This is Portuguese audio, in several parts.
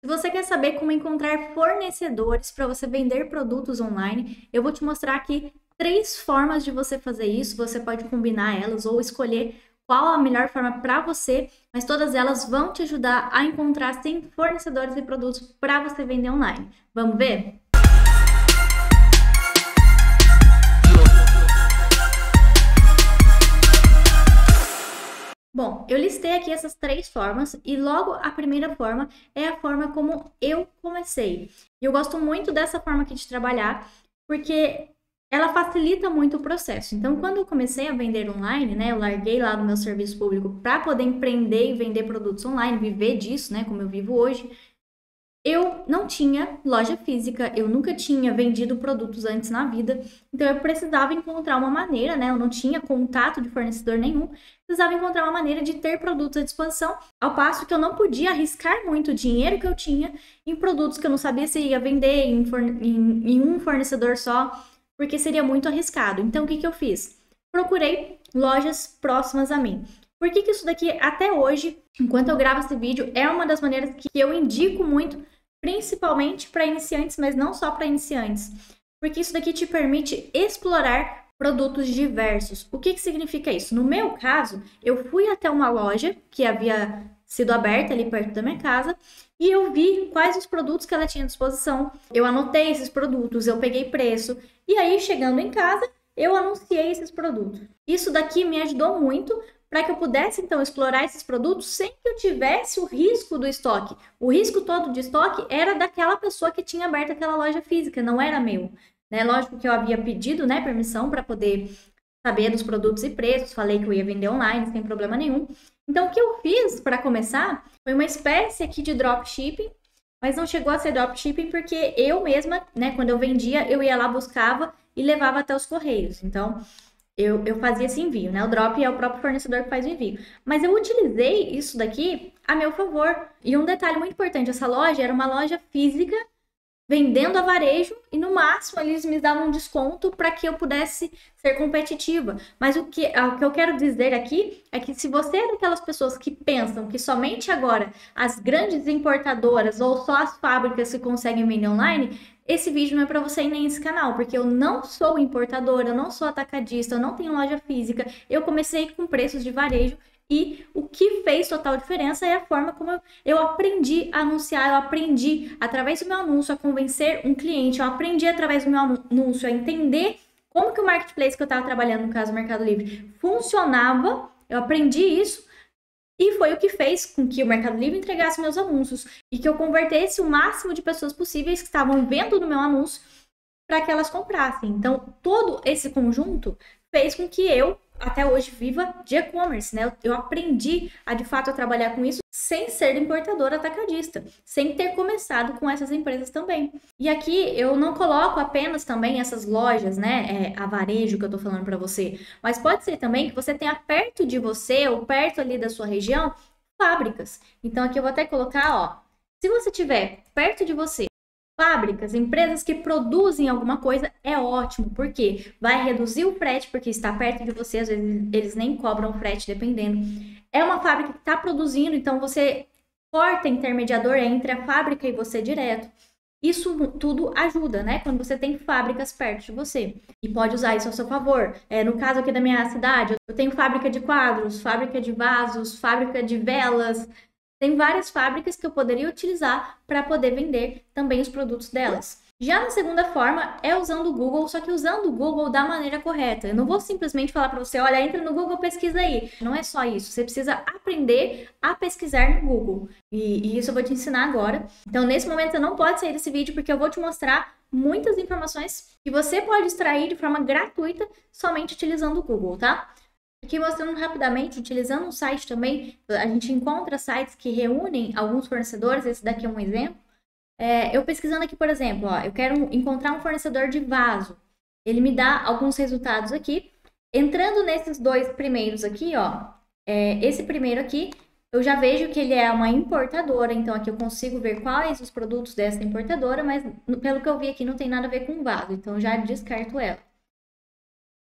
Se você quer saber como encontrar fornecedores para você vender produtos online, eu vou te mostrar aqui três formas de você fazer isso. Você pode combinar elas ou escolher qual a melhor forma para você, mas todas elas vão te ajudar a encontrar sim fornecedores e produtos para você vender online. Vamos ver? Eu listei aqui essas três formas e logo a primeira forma é a forma como eu comecei. E eu gosto muito dessa forma aqui de trabalhar porque ela facilita muito o processo. Então, quando eu comecei a vender online, né, eu larguei lá do meu serviço público para poder empreender e vender produtos online, viver disso, né, como eu vivo hoje. Eu não tinha loja física, eu nunca tinha vendido produtos antes na vida, então eu precisava encontrar uma maneira, né? Eu não tinha contato de fornecedor nenhum, precisava encontrar uma maneira de ter produtos à disposição, ao passo que eu não podia arriscar muito o dinheiro que eu tinha em produtos que eu não sabia se ia vender em, em, em um fornecedor só, porque seria muito arriscado. Então o que, que eu fiz? Procurei lojas próximas a mim. Por que, que isso daqui, até hoje, enquanto eu gravo esse vídeo, é uma das maneiras que eu indico muito principalmente para iniciantes, mas não só para iniciantes, porque isso daqui te permite explorar produtos diversos. O que, que significa isso? No meu caso, eu fui até uma loja que havia sido aberta ali perto da minha casa e eu vi quais os produtos que ela tinha à disposição. Eu anotei esses produtos, eu peguei preço e aí chegando em casa, eu anunciei esses produtos. Isso daqui me ajudou muito para que eu pudesse então explorar esses produtos sem que eu tivesse o risco do estoque. O risco todo de estoque era daquela pessoa que tinha aberto aquela loja física, não era meu. Né? Lógico que eu havia pedido né, permissão para poder saber dos produtos e preços, falei que eu ia vender online sem problema nenhum. Então, o que eu fiz para começar foi uma espécie aqui de dropshipping, mas não chegou a ser dropshipping porque eu mesma, né, quando eu vendia, eu ia lá, buscava e levava até os correios. Então, eu, eu fazia esse envio, né? O drop é o próprio fornecedor que faz o envio. Mas eu utilizei isso daqui a meu favor. E um detalhe muito importante: essa loja era uma loja física vendendo a varejo e no máximo eles me davam um desconto para que eu pudesse ser competitiva. Mas o que, o que eu quero dizer aqui é que se você é daquelas pessoas que pensam que somente agora as grandes importadoras ou só as fábricas se conseguem vender online, esse vídeo não é para você ir nem esse canal, porque eu não sou importadora, eu não sou atacadista, eu não tenho loja física. Eu comecei com preços de varejo e o que fez total diferença é a forma como eu, eu aprendi a anunciar, eu aprendi através do meu anúncio a convencer um cliente, eu aprendi através do meu anúncio a entender como que o marketplace que eu estava trabalhando, no caso o Mercado Livre, funcionava. Eu aprendi isso e foi o que fez com que o Mercado Livre entregasse meus anúncios e que eu convertesse o máximo de pessoas possíveis que estavam vendo no meu anúncio para que elas comprassem. Então, todo esse conjunto fez com que eu até hoje viva de e-commerce, né? Eu aprendi a de fato a trabalhar com isso sem ser importadora atacadista, sem ter começado com essas empresas também. E aqui eu não coloco apenas também essas lojas, né, é, a varejo que eu tô falando para você, mas pode ser também que você tenha perto de você ou perto ali da sua região fábricas. Então aqui eu vou até colocar, ó, se você tiver perto de você Fábricas, empresas que produzem alguma coisa é ótimo, porque vai reduzir o frete, porque está perto de você, às vezes eles nem cobram frete, dependendo. É uma fábrica que está produzindo, então você corta intermediador entre a fábrica e você direto. Isso tudo ajuda, né? Quando você tem fábricas perto de você. E pode usar isso a seu favor. É, no caso aqui da minha cidade, eu tenho fábrica de quadros, fábrica de vasos, fábrica de velas, tem várias fábricas que eu poderia utilizar para poder vender também os produtos delas. Já na segunda forma é usando o Google, só que usando o Google da maneira correta. Eu não vou simplesmente falar para você, olha, entra no Google, pesquisa aí. Não é só isso. Você precisa aprender a pesquisar no Google. E, e isso eu vou te ensinar agora. Então, nesse momento, você não pode sair desse vídeo porque eu vou te mostrar muitas informações que você pode extrair de forma gratuita somente utilizando o Google, tá? Aqui mostrando rapidamente, utilizando um site também, a gente encontra sites que reúnem alguns fornecedores, esse daqui é um exemplo. É, eu pesquisando aqui, por exemplo, ó, eu quero encontrar um fornecedor de vaso. Ele me dá alguns resultados aqui. Entrando nesses dois primeiros aqui, ó, é, esse primeiro aqui, eu já vejo que ele é uma importadora, então aqui eu consigo ver quais os produtos dessa importadora, mas pelo que eu vi aqui não tem nada a ver com vaso, então já descarto ela.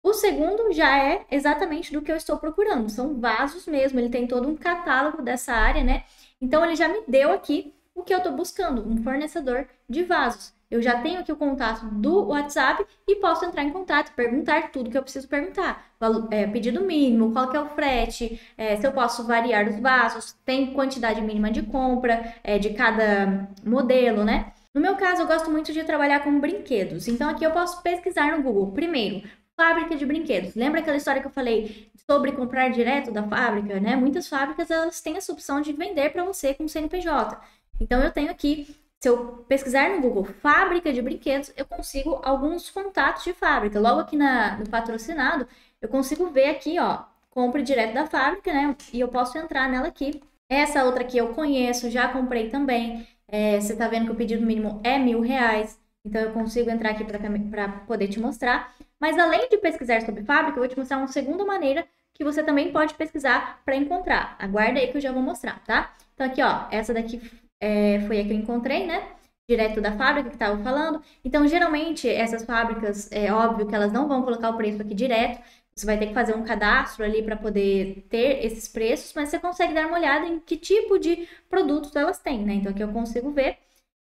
O segundo já é exatamente do que eu estou procurando, são vasos mesmo, ele tem todo um catálogo dessa área, né? Então ele já me deu aqui o que eu estou buscando, um fornecedor de vasos. Eu já tenho aqui o contato do WhatsApp e posso entrar em contato, perguntar tudo que eu preciso perguntar. É, pedido mínimo, qual que é o frete, é, se eu posso variar os vasos, tem quantidade mínima de compra é, de cada modelo, né? No meu caso, eu gosto muito de trabalhar com brinquedos. Então, aqui eu posso pesquisar no Google. Primeiro, fábrica de brinquedos. Lembra aquela história que eu falei sobre comprar direto da fábrica, né? Muitas fábricas elas têm essa opção de vender para você com CNPJ. Então, eu tenho aqui se eu pesquisar no Google fábrica de brinquedos, eu consigo alguns contatos de fábrica. Logo aqui na, no patrocinado, eu consigo ver aqui, ó, compre direto da fábrica, né? E eu posso entrar nela aqui. Essa outra aqui eu conheço, já comprei também. É, você tá vendo que o pedido mínimo é mil reais. Então eu consigo entrar aqui para poder te mostrar. Mas além de pesquisar sobre fábrica, eu vou te mostrar uma segunda maneira que você também pode pesquisar para encontrar. Aguarda aí que eu já vou mostrar, tá? Então aqui, ó, essa daqui é, foi a que eu encontrei, né? Direto da fábrica que estava falando. Então, geralmente, essas fábricas, é óbvio que elas não vão colocar o preço aqui direto. Você vai ter que fazer um cadastro ali para poder ter esses preços, mas você consegue dar uma olhada em que tipo de produtos elas têm, né? Então, aqui eu consigo ver.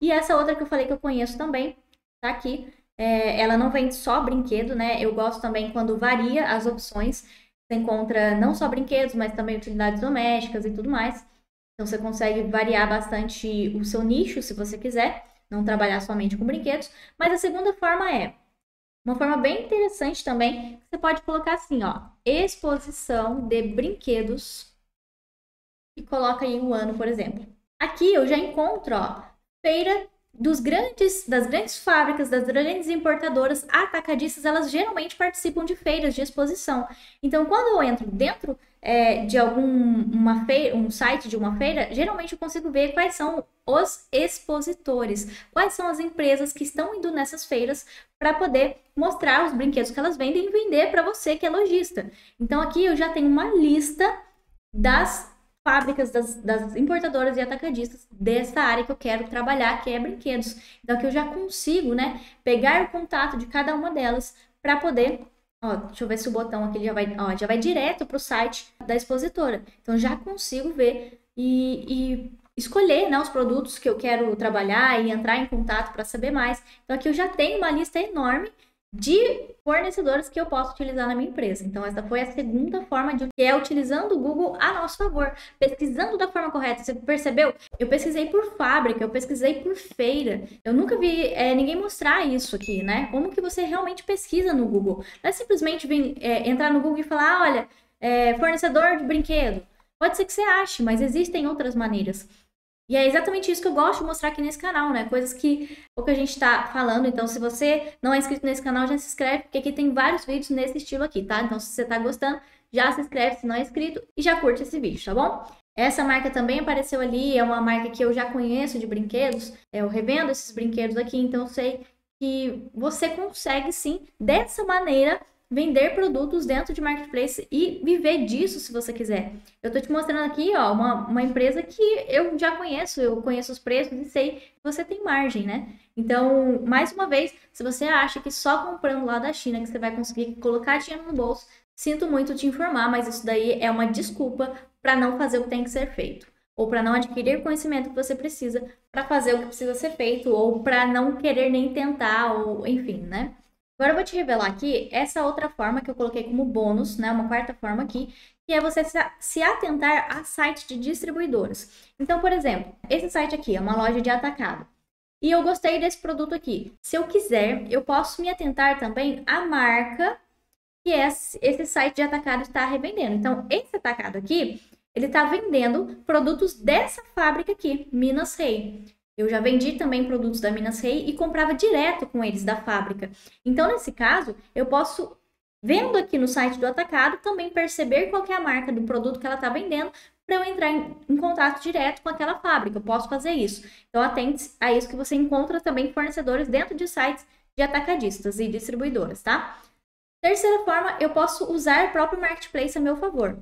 E essa outra que eu falei que eu conheço também, tá aqui. É, ela não vende só brinquedo, né? Eu gosto também quando varia as opções. Você encontra não só brinquedos, mas também utilidades domésticas e tudo mais. Então você consegue variar bastante o seu nicho, se você quiser, não trabalhar somente com brinquedos. Mas a segunda forma é uma forma bem interessante também, você pode colocar assim, ó, exposição de brinquedos e coloca aí o ano, por exemplo. Aqui eu já encontro, ó, feira dos grandes, das grandes fábricas, das grandes importadoras atacadistas, elas geralmente participam de feiras de exposição. Então, quando eu entro dentro é, de algum uma feira, um site de uma feira, geralmente eu consigo ver quais são os expositores, quais são as empresas que estão indo nessas feiras para poder mostrar os brinquedos que elas vendem e vender para você que é lojista. Então, aqui eu já tenho uma lista das fábricas, das, das, importadoras e atacadistas dessa área que eu quero trabalhar, que é brinquedos. Então, aqui eu já consigo, né, pegar o contato de cada uma delas para poder, ó, deixa eu ver se o botão aqui já vai, ó, já vai direto para o site da expositora. Então, já consigo ver e, e escolher, né, os produtos que eu quero trabalhar e entrar em contato para saber mais. Então, aqui eu já tenho uma lista enorme de fornecedores que eu posso utilizar na minha empresa. Então, essa foi a segunda forma de que é utilizando o Google a nosso favor, pesquisando da forma correta. Você percebeu? Eu pesquisei por fábrica, eu pesquisei por feira. Eu nunca vi é, ninguém mostrar isso aqui, né? Como que você realmente pesquisa no Google? Não é simplesmente vir, é, entrar no Google e falar, ah, olha, é, fornecedor de brinquedo. Pode ser que você ache, mas existem outras maneiras. E é exatamente isso que eu gosto de mostrar aqui nesse canal, né? Coisas que pouca gente está falando. Então, se você não é inscrito nesse canal, já se inscreve, porque aqui tem vários vídeos nesse estilo aqui, tá? Então, se você está gostando, já se inscreve se não é inscrito e já curte esse vídeo, tá bom? Essa marca também apareceu ali, é uma marca que eu já conheço de brinquedos. Eu revendo esses brinquedos aqui, então sei que você consegue sim, dessa maneira, vender produtos dentro de marketplace e viver disso se você quiser. Eu tô te mostrando aqui, ó, uma, uma empresa que eu já conheço, eu conheço os preços e sei que você tem margem, né? Então, mais uma vez, se você acha que só comprando lá da China que você vai conseguir colocar dinheiro no bolso, sinto muito te informar, mas isso daí é uma desculpa para não fazer o que tem que ser feito ou para não adquirir conhecimento que você precisa para fazer o que precisa ser feito, ou para não querer nem tentar, ou enfim, né? Agora eu vou te revelar aqui essa outra forma que eu coloquei como bônus, né? Uma quarta forma aqui, que é você se atentar a sites de distribuidoras. Então, por exemplo, esse site aqui é uma loja de atacado. E eu gostei desse produto aqui. Se eu quiser, eu posso me atentar também à marca que esse site de atacado está revendendo. Então, esse atacado aqui, ele está vendendo produtos dessa fábrica aqui, Minas Rei. Eu já vendi também produtos da Minas Rei e comprava direto com eles da fábrica. Então, nesse caso, eu posso, vendo aqui no site do atacado, também perceber qual é a marca do produto que ela está vendendo para eu entrar em, em, contato direto com aquela fábrica. Eu posso fazer isso. Então, atente a isso que você encontra também fornecedores dentro de sites de atacadistas e distribuidoras, tá? Terceira forma, eu posso usar o próprio marketplace a meu favor.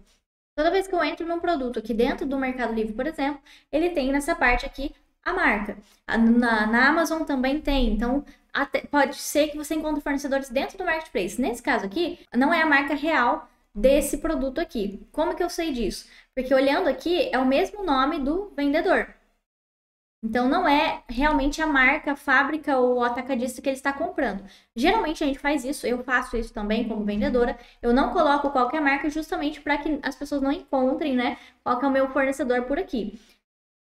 Toda vez que eu entro num produto aqui dentro do Mercado Livre, por exemplo, ele tem nessa parte aqui a marca. Na, na Amazon também tem, então até, pode ser que você encontre fornecedores dentro do marketplace. Nesse caso aqui, não é a marca real desse produto aqui. Como que eu sei disso? Porque olhando aqui é o mesmo nome do vendedor. Então não é realmente a marca, a fábrica ou o atacadista que ele está comprando. Geralmente a gente faz isso, eu faço isso também como vendedora. Eu não coloco qualquer marca justamente para que as pessoas não encontrem, né, qual é o meu fornecedor por aqui.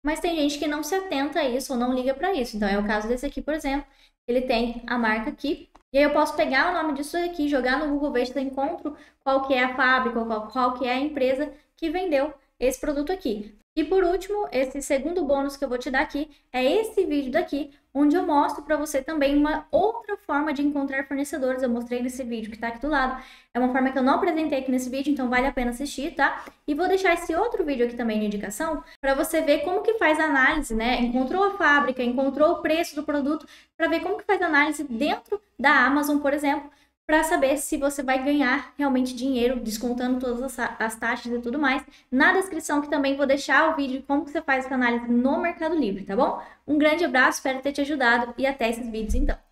Mas tem gente que não se atenta a isso ou não liga para isso. Então é o caso desse aqui, por exemplo. Ele tem a marca aqui. E aí eu posso pegar o nome disso aqui, jogar no Google, ver se eu encontro qual que é a fábrica, qual, qual que é a empresa que vendeu esse produto aqui. E por último, esse segundo bônus que eu vou te dar aqui é esse vídeo daqui, onde eu mostro para você também uma outra forma de encontrar fornecedores. Eu mostrei nesse vídeo que está aqui do lado. É uma forma que eu não apresentei aqui nesse vídeo, então vale a pena assistir, tá? E vou deixar esse outro vídeo aqui também de indicação para você ver como que faz a análise, né? Encontrou a fábrica, encontrou o preço do produto, para ver como que faz a análise dentro da Amazon, por exemplo, para saber se você vai ganhar realmente dinheiro, descontando todas as, as, taxas e tudo mais. Na descrição que também vou deixar o vídeo de como você faz essa análise no Mercado Livre, tá bom? Um grande abraço, espero ter te ajudado e até esses vídeos então.